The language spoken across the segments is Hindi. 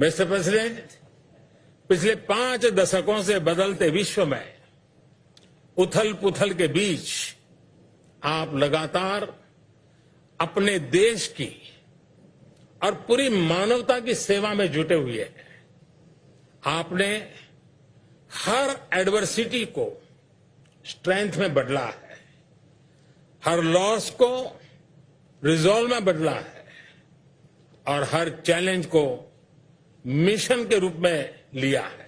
मिस्टर प्रेसिडेंट, पिछले पाँच दशकों से बदलते विश्व में उथल पुथल के बीच आप लगातार अपने देश की और पूरी मानवता की सेवा में जुटे हुए हैं। आपने हर एडवर्सिटी को स्ट्रेंथ में बदला है। हर लॉस को रिजॉल्व में बदला है। और हर चैलेंज को मिशन के रूप में लिया है।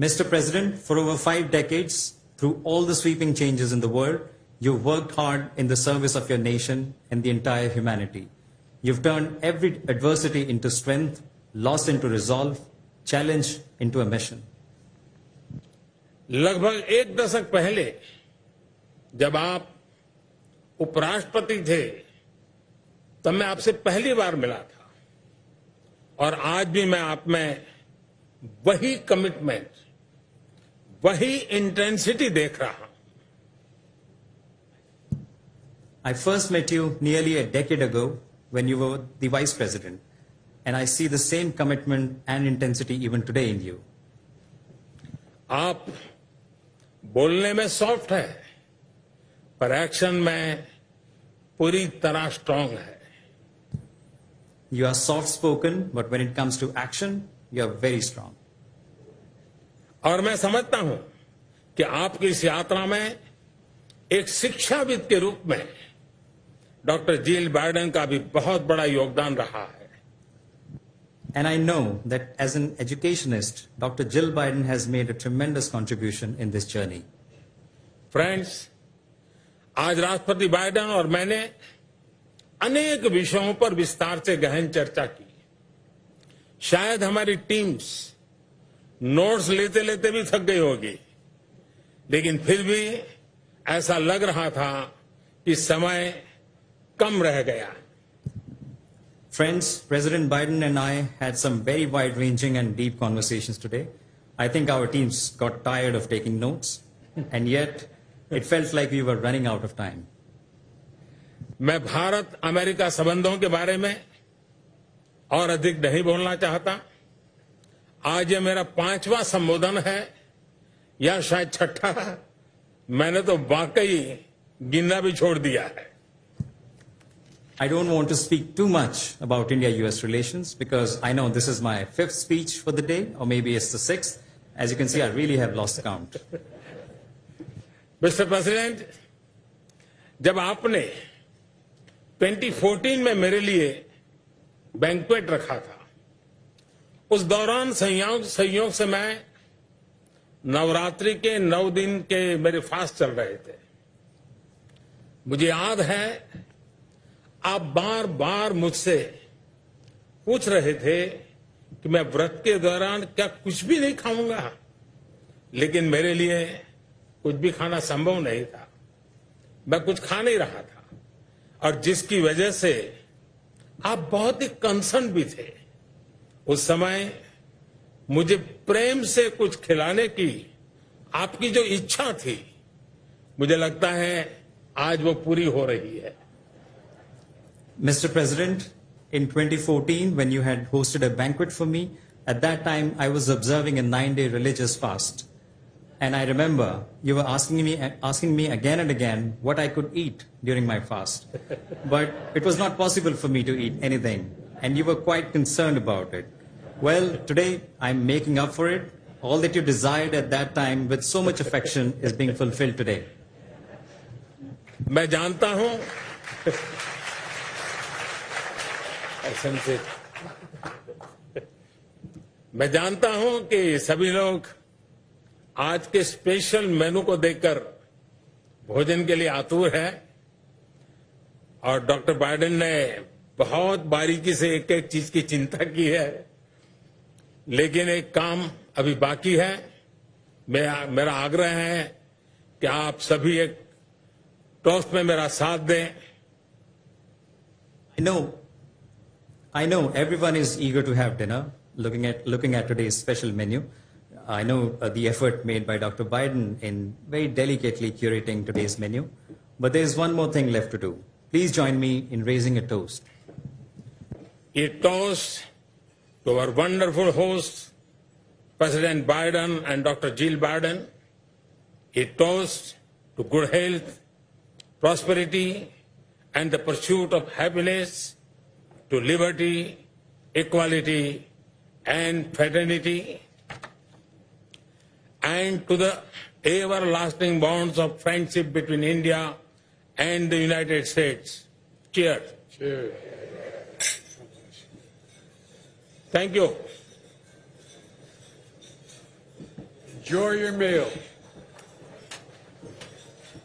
Mr president for over five decades through all the sweeping changes in the world you work hard in the service of your nation and the entire humanity you turn every adversity into strength loss into resolve challenge into mission लगभग एक दशक पहले जब आप उपराष्ट्रपति थे तब मैं आपसे पहली बार मिला था और आज भी मैं आप में वही कमिटमेंट वही इंटेंसिटी देख रहा हूँ I first met you nearly a decade ago when you were the Vice President, and I see the same commitment and intensity even today in you. आप बोलने में सॉफ्ट है पर एक्शन में पूरी तरह स्ट्रांग है You are soft spoken, but when it comes to action, you are very strong. और मैं समझता हूं कि आपकी इस यात्रा में एक शिक्षाविद के रूप में डॉक्टर जिल बाइडेन का भी बहुत बड़ा योगदान रहा है And I know that as an educationist, Dr. Jill Biden has made a tremendous contribution in this journey. Friends आज राष्ट्रपति बाइडेन और मैंने अनेक विषयों पर विस्तार से गहन चर्चा की। शायद हमारी टीम्स नोट्स लेते लेते भी थक गई होगी। लेकिन फिर भी ऐसा लग रहा था कि समय कम रह गया। Friends president Biden and I had some very wide ranging and deep conversation today I think our teams got tired of taking notes and yet it feels like you are running out of time मैं भारत अमेरिका संबंधों के बारे में और अधिक नहीं बोलना चाहता। आज ये मेरा पांचवा संबोधन है या शायद छठा। मैंने तो वाकई गिनना भी छोड़ दिया है। I don't want to speak too much about India US relation because I know this is my fifth speech for the day और may be is दिक्स as you can see I really have lost count Mr president जब आपने 2014 में मेरे लिए बैंकवेट रखा था। उस दौरान संयोग संयोग से मैं नवरात्रि के नौ दिन के मेरे फास्ट चल रहे थे। मुझे याद है, आप बार बार मुझसे पूछ रहे थे कि मैं व्रत के दौरान क्या कुछ भी नहीं खाऊँगा, लेकिन मेरे लिए कुछ भी खाना संभव नहीं था। मैं कुछ खा नहीं रहा था। और जिसकी वजह से आप बहुत ही कंसर्न भी थे। उस समय मुझे प्रेम से कुछ खिलाने की आपकी जो इच्छा थी, मुझे लगता है आज वो पूरी हो रही है। Mister president in 2014 when you had hosted a banquet for me at that time I was observing a nine day religious fast And I remember you were asking me, asking me again and again what I could eat during my fast. But it was not possible for me to eat anything. And you were quite concerned about it. Well, today I'm making up for it. All that you desired at that time with so much affection is being fulfilled today. मैं जानता हूं ऐसे से मैं जानता हूं कि सभी लोग आज के स्पेशल मेनू को देखकर भोजन के लिए आतुर है और डॉक्टर बाइडेन ने बहुत बारीकी से एक एक चीज़ की चिंता की है। लेकिन एक काम अभी बाकी है। मैं मेरा आग्रह है कि आप सभी एक टॉस्ट में मेरा साथ दें। I know, I know everyone is eager to have dinner looking at looking at today's special menu, I know uh, the effort made by Dr. Biden in very delicately curating today's menu. But there is one more thing left to do. Please join me in raising a toast. a toast to our wonderful hosts, President Biden and Dr. Jill Biden, a toast to good health, prosperity, and the pursuit of happiness, to liberty, equality, and fraternity, and to the everlasting bonds of friendship between India and the United States. Cheers. Cheers. Thank you. Enjoy your meal.